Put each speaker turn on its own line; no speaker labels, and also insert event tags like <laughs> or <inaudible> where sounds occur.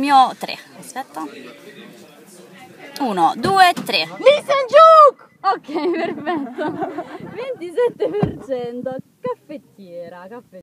Mio 3, aspetta. 1, 2, 3.
Listen Juke!
Ok, <laughs> perfetto. 27% caffettiera, caffettiera.